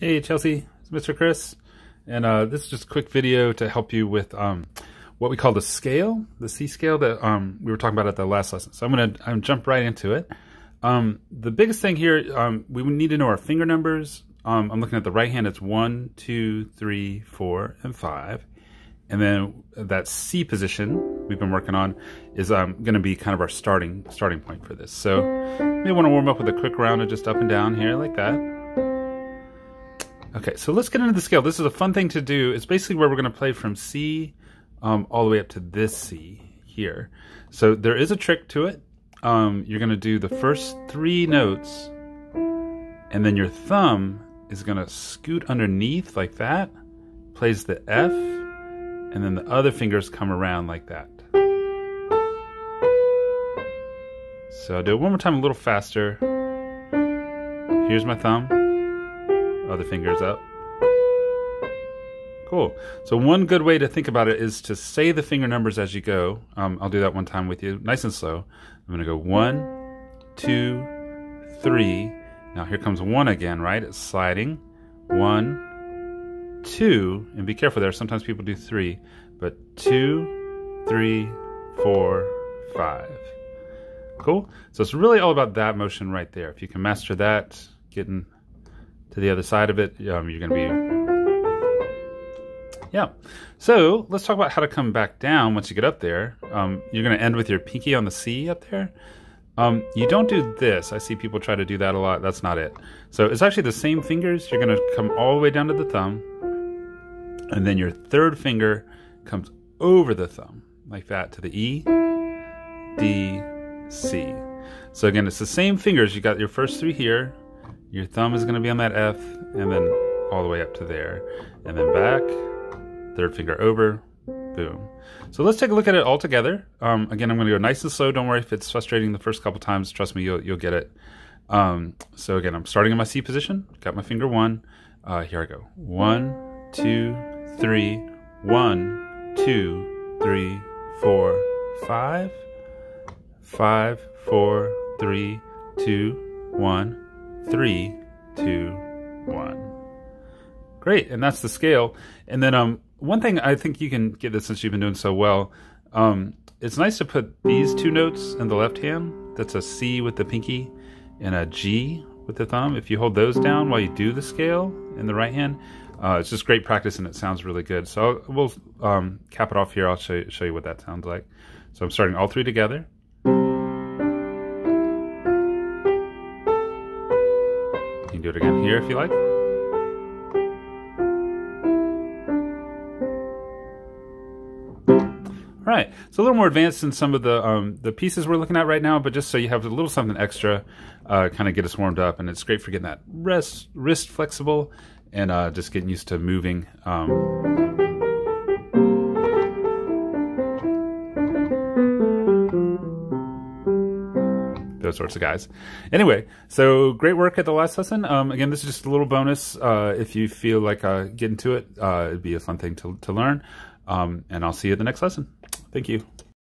Hey Chelsea, it's Mr. Chris, and uh, this is just a quick video to help you with um, what we call the scale, the C scale that um, we were talking about at the last lesson. So I'm gonna jump right into it. Um, the biggest thing here, um, we need to know our finger numbers. Um, I'm looking at the right hand, it's one, two, three, four, and five. And then that C position we've been working on is um, going to be kind of our starting starting point for this. So you may want to warm up with a quick round of just up and down here like that. Okay, so let's get into the scale. This is a fun thing to do. It's basically where we're going to play from C um, all the way up to this C here. So there is a trick to it. Um, you're going to do the first three notes, and then your thumb is going to scoot underneath like that, plays the F, and then the other fingers come around like that. So I'll do it one more time a little faster. Here's my thumb other fingers up. Cool. So one good way to think about it is to say the finger numbers as you go. Um, I'll do that one time with you, nice and slow. I'm to go one, two, three. Now here comes one again, right? It's sliding. One, two, and be careful there. Sometimes people do three, but two, three, four, five. Cool. So it's really all about that motion right there. If you can master that, getting to the other side of it, um, you're going to be... Yeah. So let's talk about how to come back down once you get up there. Um, you're going to end with your pinky on the C up there. Um, you don't do this. I see people try to do that a lot. That's not it. So it's actually the same fingers. You're going to come all the way down to the thumb. And then your third finger comes over the thumb, like that, to the E, D, C. So again, it's the same fingers. You got your first three here, your thumb is going to be on that F and then all the way up to there. And then back, third finger over, boom. So let's take a look at it all together. Um, again, I'm going to go nice and slow. Don't worry if it's frustrating the first couple times. Trust me, you'll, you'll get it. Um, so again, I'm starting in my C position. Got my finger one. Uh, here I go. One, two, three, one, two, three, four, five, five, four, three, two, one, three, two, one. Great, and that's the scale. And then um, one thing I think you can get this since you've been doing so well. Um, it's nice to put these two notes in the left hand. That's a C with the pinky and a G with the thumb. If you hold those down while you do the scale in the right hand, uh, it's just great practice and it sounds really good. So we'll um, cap it off here. I'll show you, show you what that sounds like. So I'm starting all three together. Can do it again here if you like. All right, so a little more advanced than some of the um, the pieces we're looking at right now, but just so you have a little something extra, uh, kind of get us warmed up, and it's great for getting that wrist wrist flexible and uh, just getting used to moving. Um, those sorts of guys. Anyway, so great work at the last lesson. Um, again, this is just a little bonus. Uh, if you feel like uh, getting to it, uh, it'd be a fun thing to, to learn. Um, and I'll see you at the next lesson. Thank you.